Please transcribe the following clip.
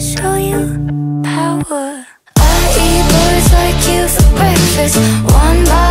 show you power. I eat boys like you for breakfast. One by